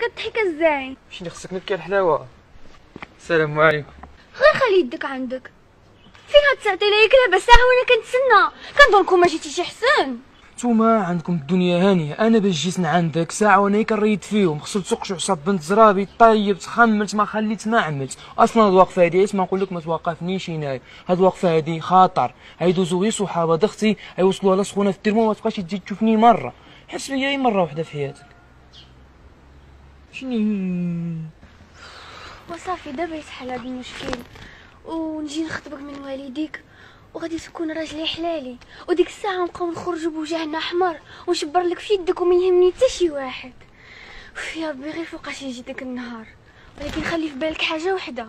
كتضحك إزاي؟ اللي خصك نبكي الحلاوة؟ السلام عليكم. غير خلي يدك عندك. فين هتسعطي ليا كلابه ساعه وأنا كنتسنى. كنظنكم ما جيتيش حسن. نتوما عندكم الدنيا هانية. أنا باش جيت عندك ساعة وأنا كنريد فيهم. خصو تسوق شي عصاب بنت زرابي طيب تخملت ما خليت ما عملت. أصلا هاد الوقفة هادي ما نقول لك ما توقفنيش هنايا. هاد الوقفة هادي خطر هيدوزو غير صحابه أختي هيوصلوها لسخونه في الترمو ما تبقاش تجي تشوفني مرة. حس بيا مرة واحدة في حياتك. شنو وصافي دابا يتحل هاد المشكل. ونجي نخطبك من والديك وغادي تكون راجلي حلالي. وديك الساعة نبقاو نخرجوا بوجهنا أحمر ونشبر لك في يدك وما يهمني حتى شي واحد. يا ربي غير فوقاش يجي داك النهار. ولكن خلي في بالك حاجة وحدة.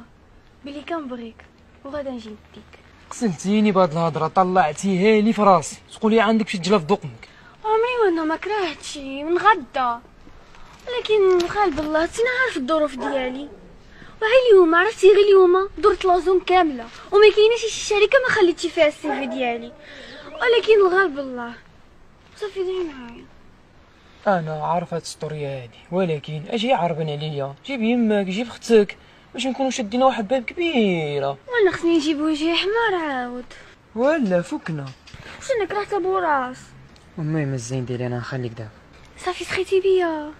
بلي كنبغيك وغادا نجي نديك. قسلتيني بهاد الهضرة طلعتيها لي في راسي. تقولي عندك شي جلا في عمري وأنا ما كرهتشي من غدا. ولكن غالب الله تينا عارف الظروف ديالي. وهي اليوم عرفتي غير اليوم درت لازون كاملة. وما كايناش شي شركة ما خليتش فيها السي في ديالي. ولكن الغالب الله. صافي دير معايا. أنا عارف هاد السطورية هادي. ولكن أجي عربن عليا. جيب يمك جيب أختك باش نكونوا شادين واحد باب كبيرة. وأنا خصني نجيب وجهي حمار عاود. ولا فكنا واش أنا كرهت أبو راس؟ المهم الزين ديالي أنا نخليك دابا. صافي سخيتي بيا.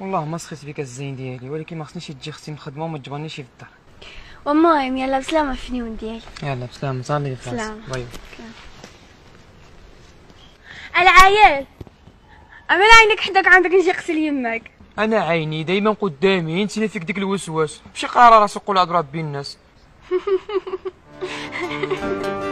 والله ما سخيت بك الزين ديالي ولكن ما خصنيش تجي أختي من الخدمه وما تجبرنيش في الدار. والمهم يلا بسلامة في النيون ديالي. يلا بسلامة صلي في راسك. باي. العيال! أما عينك حداك عندك نجي أغسل يمك. أنا عيني دايما قدامي اللي فيك ديك الوسواس. ماشي قرار راسك قول عاد ربي الناس.